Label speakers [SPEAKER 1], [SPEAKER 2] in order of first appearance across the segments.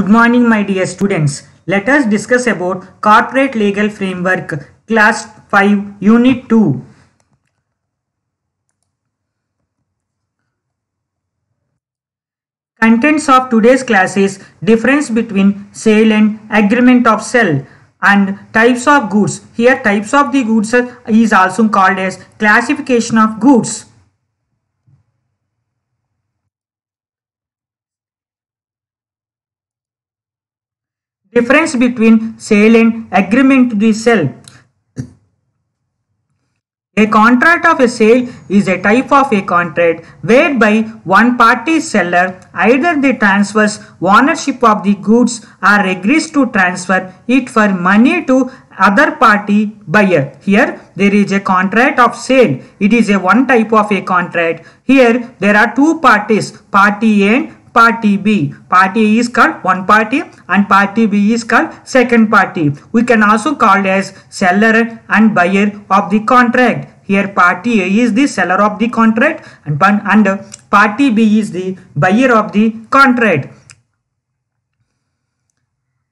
[SPEAKER 1] Good morning my dear students. Let us discuss about Corporate Legal Framework Class 5 Unit 2. Contents of today's class is difference between sale and agreement of sale and types of goods. Here types of the goods is also called as classification of goods. Difference between sale and agreement to sell. A contract of a sale is a type of a contract whereby one party seller either they transfers ownership of the goods or agrees to transfer it for money to other party buyer. Here there is a contract of sale. It is a one type of a contract. Here there are two parties, party A and party B. Party A is called one party and party B is called second party. We can also call as seller and buyer of the contract. Here party A is the seller of the contract and, and party B is the buyer of the contract.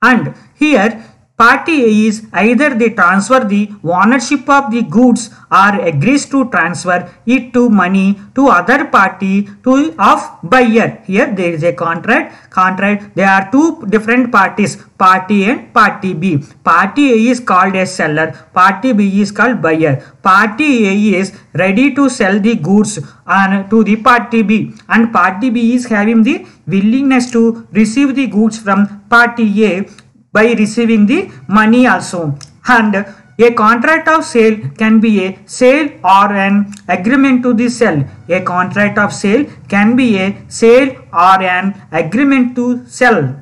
[SPEAKER 1] And here Party A is either they transfer the ownership of the goods or agrees to transfer it to money to other party to of buyer. Here there is a contract. Contract. There are two different parties. Party A and Party B. Party A is called as seller. Party B is called buyer. Party A is ready to sell the goods and to the Party B and Party B is having the willingness to receive the goods from Party A by receiving the money also and a contract of sale can be a sale or an agreement to the sell. A contract of sale can be a sale or an agreement to sell.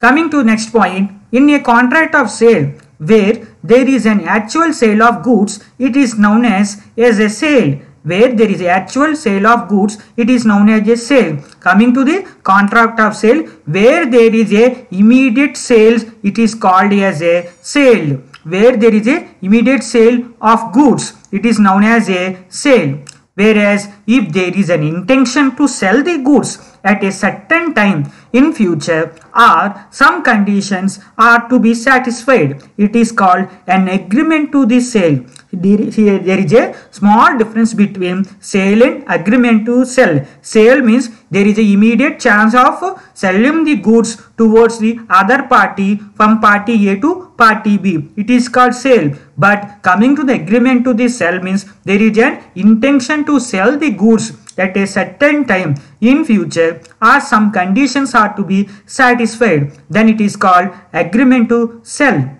[SPEAKER 1] Coming to next point, in a contract of sale where there is an actual sale of goods, it is known as, as a sale where there is actual sale of goods it is known as a sale. Coming to the contract of sale where there is a immediate sales it is called as a sale. Where there is a immediate sale of goods it is known as a sale. Whereas if there is an intention to sell the goods at a certain time in future or some conditions are to be satisfied it is called an agreement to the sale here there is a small difference between sale and agreement to sell. Sale means there is a immediate chance of selling the goods towards the other party from party A to party B. It is called sale. But coming to the agreement to the sell means there is an intention to sell the goods at a certain time. In future or some conditions are to be satisfied then it is called agreement to sell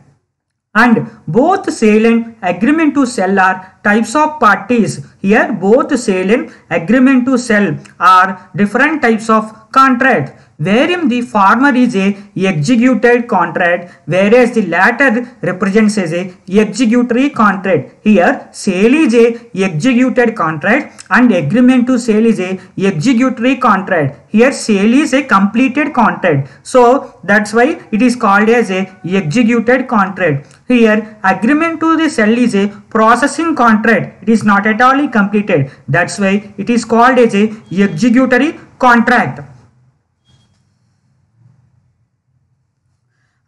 [SPEAKER 1] and both sale and agreement to sell are types of parties here both sale and agreement to sell are different types of contract wherein the former is a executed contract whereas the latter represents as a executory contract. Here sale is a executed contract and agreement to sale is a executory contract. Here sale is a completed contract. So that's why it is called as a executed contract. Here agreement to the sell is a processing contract. It is not at all completed. That's why it is called as a executory contract.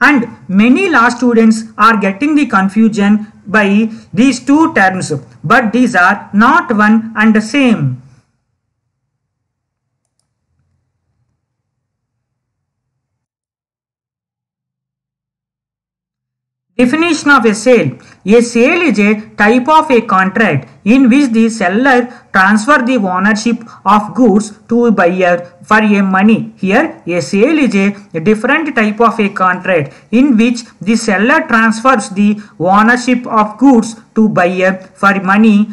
[SPEAKER 1] and many law students are getting the confusion by these two terms but these are not one and the same. Definition of a sale. A sale is a type of a contract in which the seller transfer the ownership of goods to buyer for a money. Here a sale is a different type of a contract in which the seller transfers the ownership of goods to buyer for money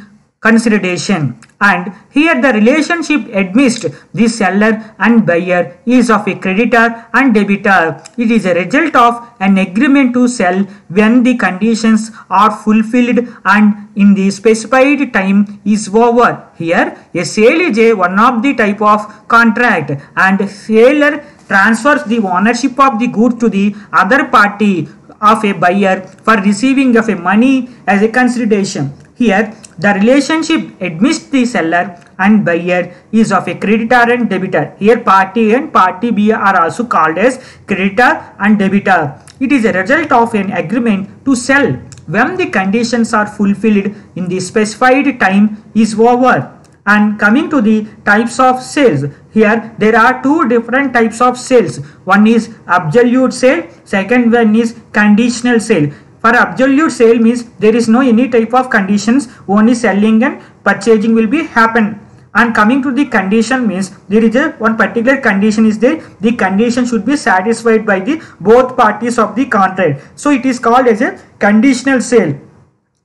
[SPEAKER 1] consideration and here the relationship amidst the seller and buyer is of a creditor and debitor. It is a result of an agreement to sell when the conditions are fulfilled and in the specified time is over. Here a sale is a one of the type of contract and seller transfers the ownership of the good to the other party of a buyer for receiving of a money as a consideration Here, the relationship amidst the seller and buyer is of a creditor and debitor. Here, party A and party B are also called as creditor and debitor. It is a result of an agreement to sell when the conditions are fulfilled in the specified time is over. And coming to the types of sales, here there are two different types of sales. One is absolute sale, second one is conditional sale. For absolute sale means there is no any type of conditions, only selling and purchasing will be happen. And coming to the condition means there is a one particular condition is there. The condition should be satisfied by the both parties of the contract. So it is called as a conditional sale.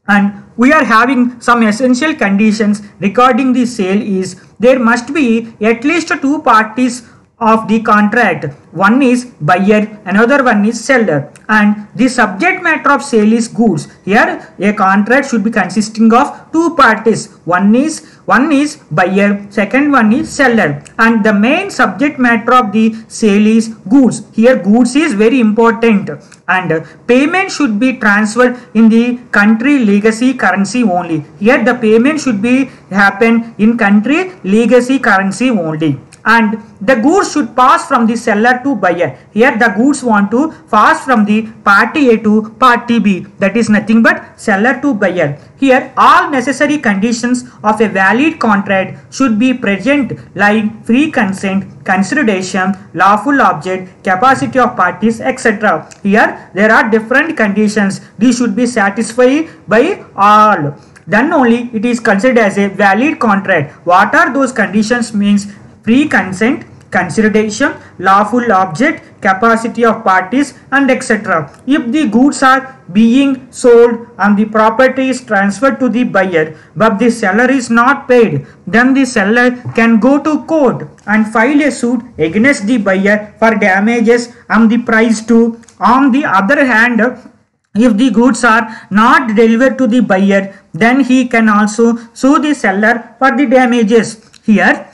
[SPEAKER 1] And we are having some essential conditions regarding the sale is there must be at least two parties of the contract. One is buyer another one is seller. And the subject matter of sale is goods. Here a contract should be consisting of two parties. One is one is buyer second one is seller. And the main subject matter of the sale is goods. Here goods is very important. And payment should be transferred in the country legacy currency only. Here the payment should be happen in country legacy currency only and the goods should pass from the seller to buyer. Here the goods want to pass from the party A to party B that is nothing but seller to buyer. Here all necessary conditions of a valid contract should be present like free consent, consideration, lawful object, capacity of parties etc. Here there are different conditions. These should be satisfied by all then only it is considered as a valid contract. What are those conditions means free consent, consideration, lawful object, capacity of parties and etc. If the goods are being sold and the property is transferred to the buyer but the seller is not paid, then the seller can go to court and file a suit against the buyer for damages and the price too. On the other hand, if the goods are not delivered to the buyer, then he can also sue the seller for the damages. Here,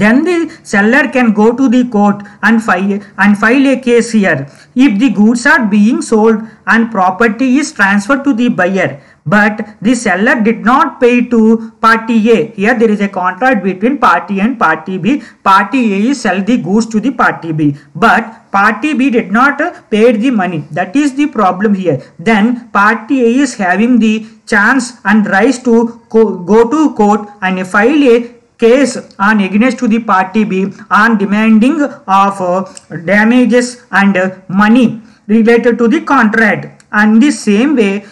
[SPEAKER 1] then the seller can go to the court and file and file a case here. If the goods are being sold and property is transferred to the buyer, but the seller did not pay to party A. Here there is a contract between party and party B. Party A is sell the goods to the party B, but party B did not pay the money. That is the problem here. Then party A is having the chance and rights to go to court and file a case on against to the party B on demanding of uh, damages and uh, money related to the contract. And the same way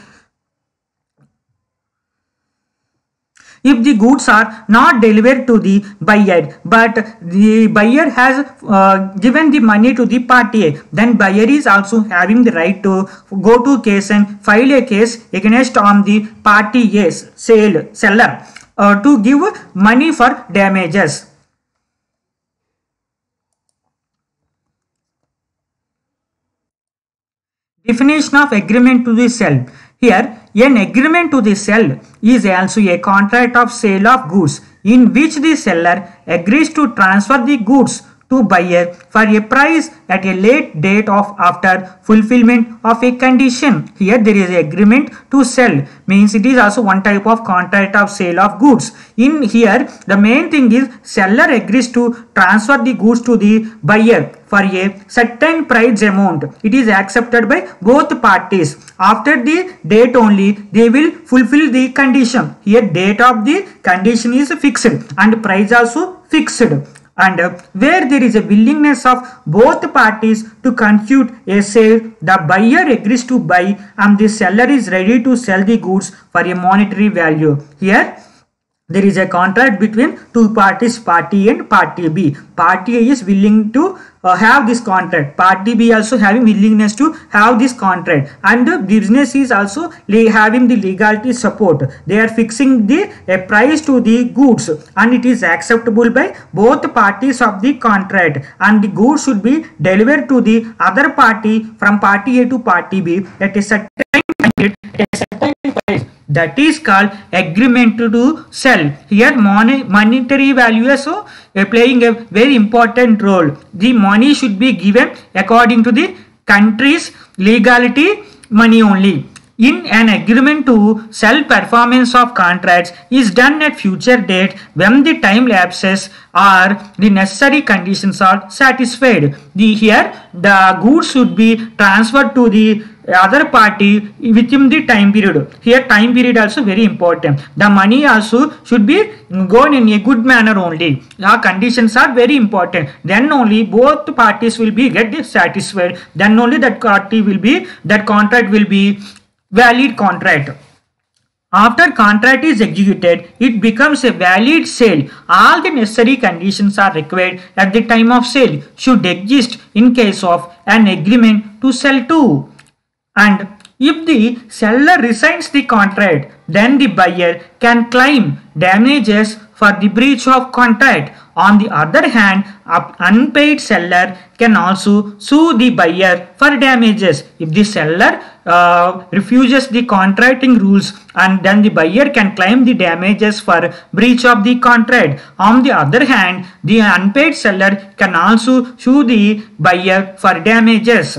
[SPEAKER 1] if the goods are not delivered to the buyer but the buyer has uh, given the money to the party A then buyer is also having the right to go to case and file a case against on the party A's sale seller uh, to give money for damages. Definition of agreement to the sell. Here, an agreement to the sell is also a contract of sale of goods in which the seller agrees to transfer the goods to buyer for a price at a late date of after fulfillment of a condition. Here there is agreement to sell means it is also one type of contract of sale of goods. In here the main thing is seller agrees to transfer the goods to the buyer for a certain price amount. It is accepted by both parties. After the date only they will fulfill the condition. Here date of the condition is fixed and price also fixed and uh, where there is a willingness of both parties to conclude a sale, the buyer agrees to buy and the seller is ready to sell the goods for a monetary value. Here, there is a contract between two parties, party A and party B. Party A is willing to uh, have this contract. Party B also having willingness to have this contract and the business is also having the legality support. They are fixing the a price to the goods and it is acceptable by both parties of the contract and the goods should be delivered to the other party from party A to party B at a certain, that is called agreement to sell here monetary value is so uh, playing a very important role. The money should be given according to the country's legality money only. In an agreement to sell performance of contracts is done at future date when the time lapses or the necessary conditions are satisfied. The here the goods should be transferred to the other party within the time period. Here time period also very important. The money also should be gone in a good manner only. The conditions are very important. Then only both parties will be get satisfied. Then only that party will be that contract will be valid contract. After contract is executed, it becomes a valid sale. All the necessary conditions are required at the time of sale should exist in case of an agreement to sell to. And if the seller resigns the contract, then the buyer can claim damages for the breach of contract. On the other hand, an unpaid seller can also sue the buyer for damages. If the seller uh, refuses the contracting rules and then the buyer can claim the damages for breach of the contract. On the other hand, the unpaid seller can also sue the buyer for damages.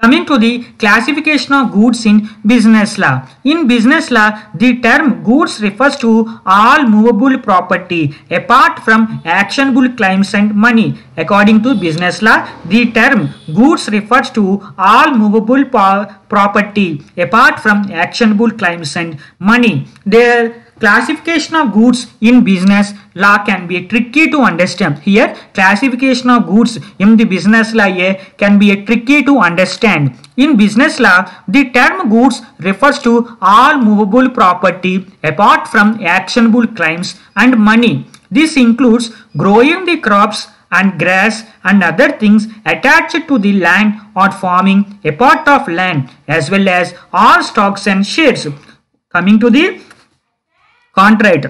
[SPEAKER 1] Coming to the classification of goods in business law. In business law, the term goods refers to all movable property apart from actionable claims and money. According to business law, the term goods refers to all movable property apart from actionable claims and money. There Classification of goods in business law can be tricky to understand. Here, classification of goods in the business law can be a tricky to understand. In business law, the term goods refers to all movable property apart from actionable claims and money. This includes growing the crops and grass and other things attached to the land or forming a part of land as well as all stocks and shares. Coming to the contract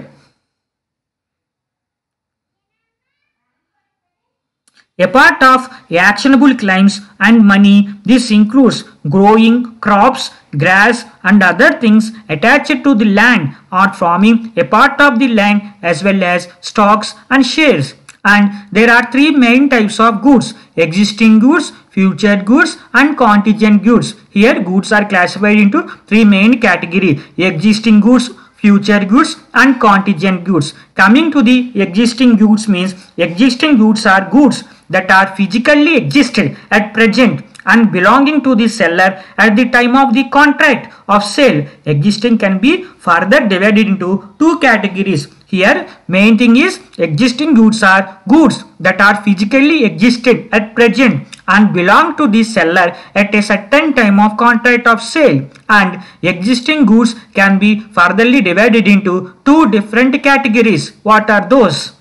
[SPEAKER 1] A part of actionable claims and money, this includes growing crops, grass and other things attached to the land or forming a part of the land as well as stocks and shares. And there are three main types of goods, existing goods, future goods and contingent goods. Here goods are classified into three main categories, existing goods, future goods and contingent goods. Coming to the existing goods means existing goods are goods that are physically existed at present and belonging to the seller at the time of the contract of sale. Existing can be further divided into two categories. Here main thing is existing goods are goods that are physically existed at present and belong to the seller at a certain time of contract of sale and existing goods can be furtherly divided into two different categories. What are those?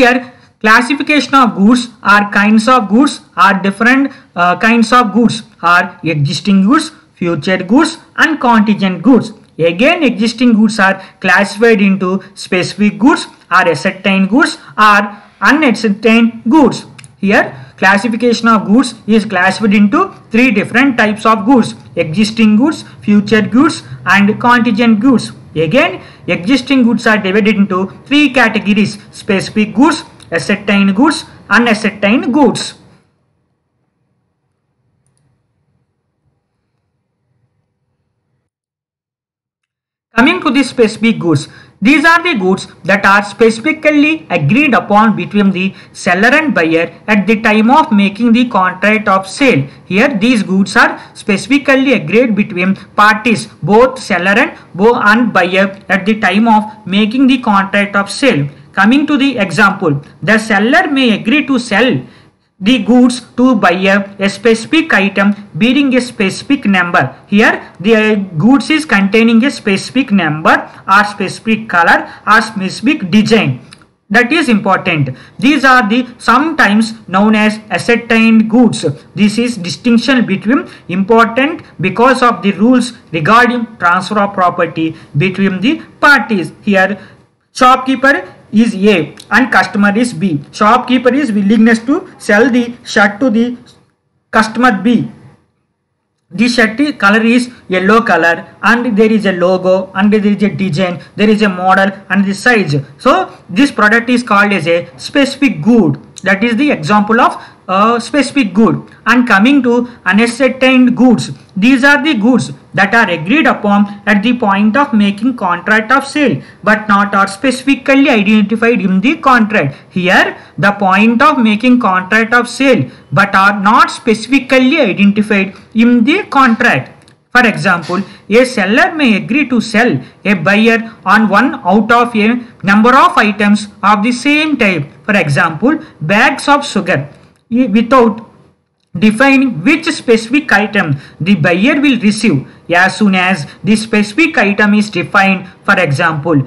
[SPEAKER 1] Here classification of goods are kinds of goods are different uh, kinds of goods are existing goods, future goods and contingent goods. Again existing goods are classified into specific goods or ascertained goods or unascertained goods. Here classification of goods is classified into three different types of goods existing goods, future goods and contingent goods. Again existing goods are divided into three categories specific goods, ascertained goods, unascertained goods. Coming to the specific goods, these are the goods that are specifically agreed upon between the seller and buyer at the time of making the contract of sale. Here these goods are specifically agreed between parties both seller and, and buyer at the time of making the contract of sale. Coming to the example, the seller may agree to sell the goods to buyer a specific item bearing a specific number. Here the uh, goods is containing a specific number or specific color or specific design. That is important. These are the sometimes known as ascertained goods. This is distinction between important because of the rules regarding transfer of property between the parties. Here shopkeeper is A and customer is B. Shopkeeper is willingness to sell the shirt to the customer B. the shirt color is yellow color and there is a logo and there is a design there is a model and the size so this product is called as a specific good that is the example of a specific good. And coming to unascertained goods these are the goods that are agreed upon at the point of making contract of sale but not are specifically identified in the contract. Here the point of making contract of sale but are not specifically identified in the contract. For example, a seller may agree to sell a buyer on one out of a number of items of the same type. For example, bags of sugar without defining which specific item the buyer will receive as soon as the specific item is defined. For example,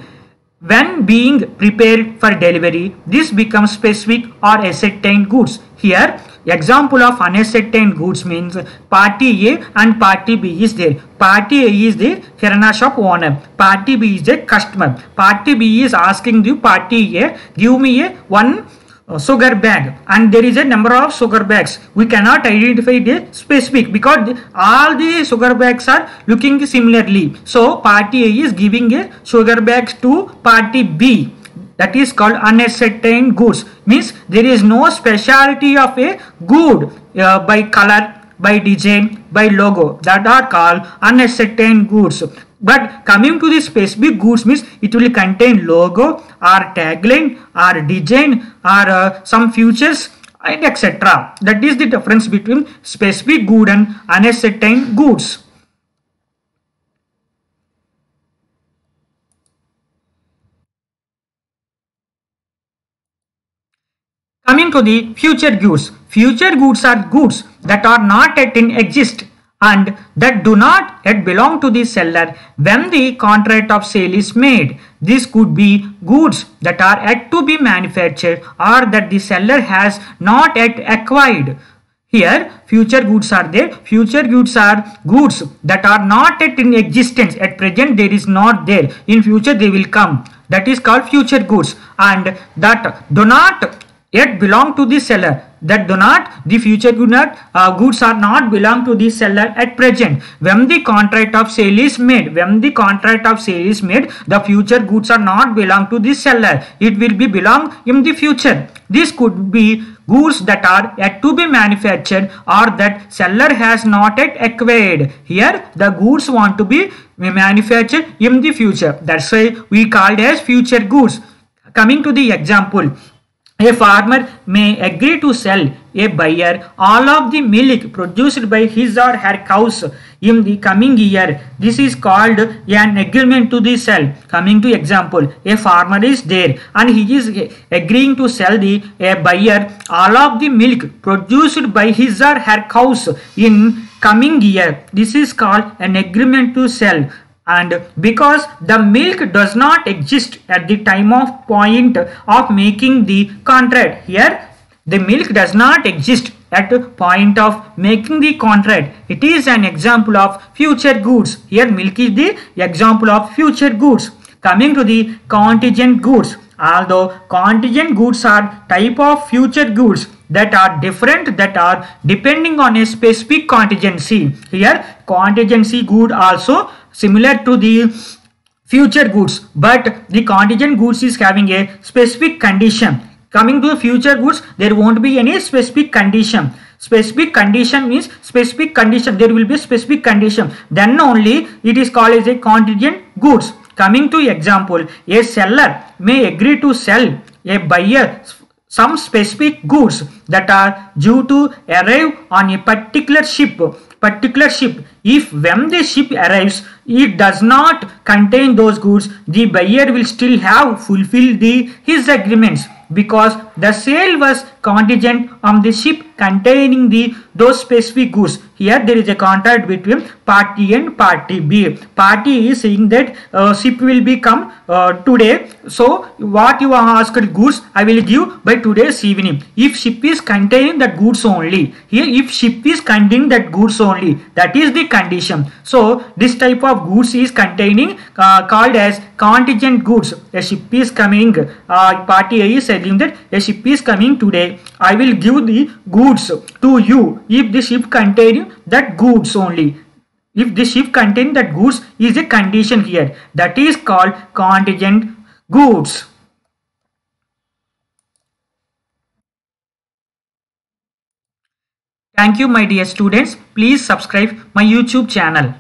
[SPEAKER 1] when being prepared for delivery, this becomes specific or ascertained goods. Here, Example of unascertained goods means party A and party B is there. Party A is the kirana shop owner. Party B is the customer. Party B is asking the party A, give me a one uh, sugar bag. And there is a number of sugar bags. We cannot identify the specific because all the sugar bags are looking similarly. So party a is giving a sugar bags to party b. That is called unascertained goods. Means there is no speciality of a good uh, by color by design by logo. That are called unascertained goods but coming to the specific goods means it will contain logo or tagline or design or uh, some features and etc that is the difference between specific good and unascertained goods. Coming to the future goods. Future goods are goods that are not yet in exist and that do not yet belong to the seller when the contract of sale is made. This could be goods that are yet to be manufactured or that the seller has not yet acquired. Here future goods are there. Future goods are goods that are not yet in existence. At present there is not there. In future they will come. That is called future goods and that do not yet belong to the seller that do not the future good not, uh, goods are not belong to the seller at present. When the contract of sale is made when the contract of sale is made the future goods are not belong to the seller. It will be belong in the future. This could be goods that are yet to be manufactured or that seller has not yet acquired. Here the goods want to be manufactured in the future. That's why we called as future goods. Coming to the example a farmer may agree to sell a buyer all of the milk produced by his or her cows in the coming year. This is called an agreement to the sell. Coming to example, a farmer is there and he is agreeing to sell the a buyer all of the milk produced by his or her cows in coming year. This is called an agreement to sell and because the milk does not exist at the time of point of making the contract. Here the milk does not exist at point of making the contract. It is an example of future goods. Here milk is the example of future goods. Coming to the contingent goods. Although contingent goods are type of future goods that are different that are depending on a specific contingency. Here contingency good also similar to the future goods but the contingent goods is having a specific condition. Coming to the future goods there won't be any specific condition. Specific condition means specific condition. There will be specific condition. Then only it is called as a contingent goods. Coming to example a seller may agree to sell a buyer some specific goods that are due to arrive on a particular ship. Particular ship. If when the ship arrives it does not contain those goods the buyer will still have fulfilled the his agreements because the sale was contingent on the ship containing the those specific goods. Here there is a contract between party and party b. Party is saying that uh, ship will be come uh, today. So what you are asked goods i will give by today's evening. If ship is containing that goods only here if ship is containing that goods only that is the condition. So this type of goods is containing uh, called as contingent goods. A ship is coming uh, party a is saying that a ship is coming today. I will give the goods to you if the ship contain that goods only. If the ship contain that goods is a condition here. That is called contingent goods. Thank you my dear students. Please subscribe my YouTube channel.